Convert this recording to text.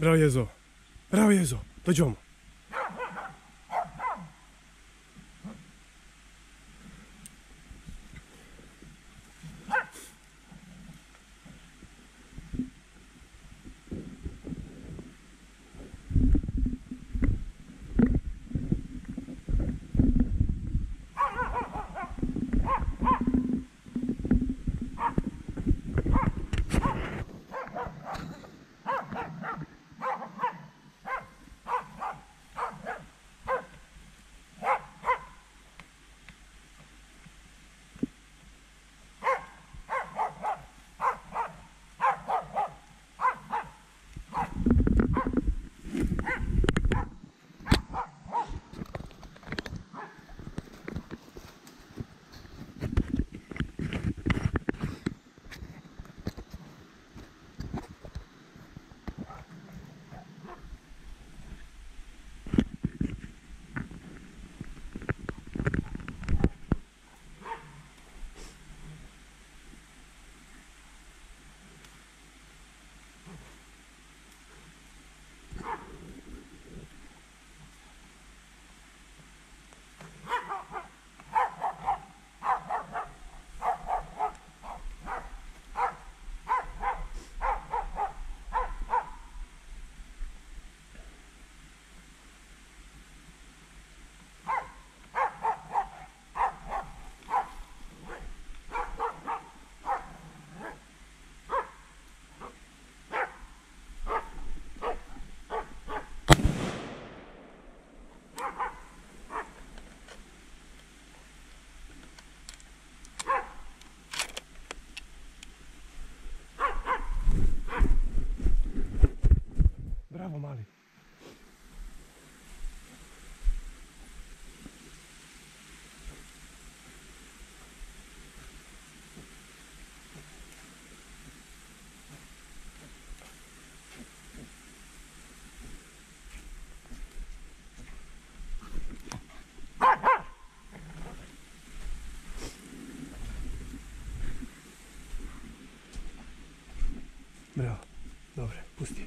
Bravo Jezo. Bravo Jezo. Dođemo. Bravo Bravo. Dobre, pusti.